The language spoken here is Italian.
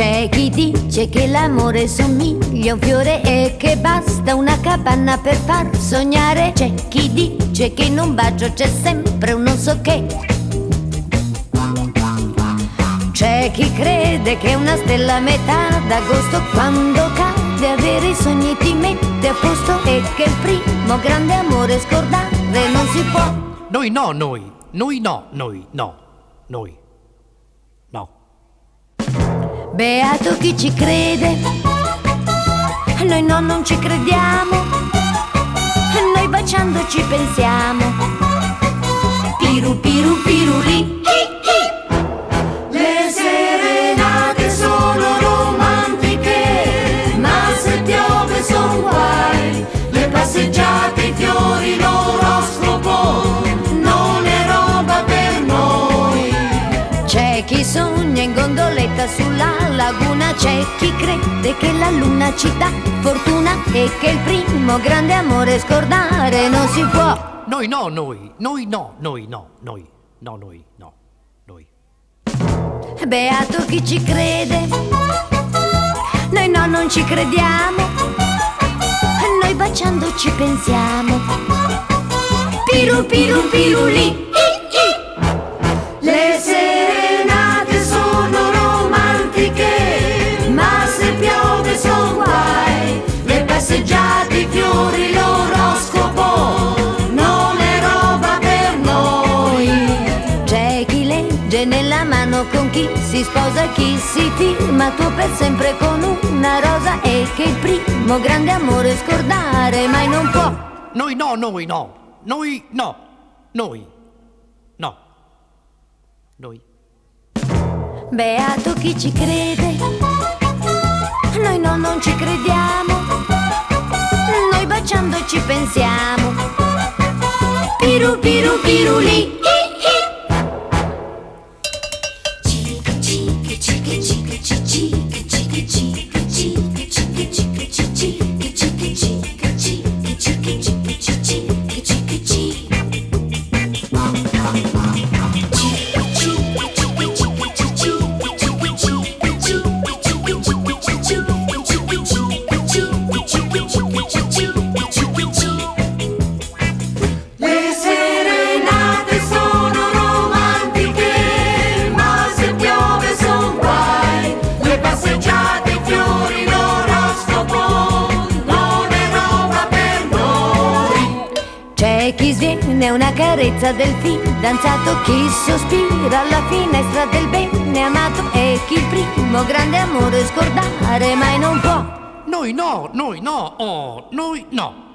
C'è chi dice che l'amore somiglia a un fiore e che basta una capanna per far sognare. C'è chi dice che in un bacio c'è sempre un non so che. C'è chi crede che una stella a metà d'agosto quando cade avere i sogni ti mette a posto e che il primo grande amore scordare non si può. Noi no, noi. Noi no, noi no. Noi. Beato chi ci crede, noi no, non ci crediamo, noi baciando ci pensiamo. Piru, piru, piruli. Le serenate sono romantiche, ma se piove son guai. Le passeggiate, i fiori, l'oroscopo, chi sogna in gondoletta sulla laguna, c'è chi crede che la luna ci dà fortuna e che il primo grande amore scordare non si può. Noi no, noi. Noi no, noi no, noi. No, noi, no. Noi. Beato chi ci crede, noi no, non ci crediamo, noi baciando ci pensiamo. Piru, piru, piruli. Le mano con chi si sposa, chi si firma tuo per sempre con una rosa e che il primo grande amore scordare mai non può. Noi no, noi no. Noi no. Noi. No. Noi. Beato chi ci crede, noi no, non ci crediamo, noi baciando ci pensiamo. Piru, piru, piruli. C'è chi sviene una carezza del fidanzato, chi sospira alla finestra del bene amato e chi il primo grande amore scordare mai non può. Noi no, noi no. Oh, noi no.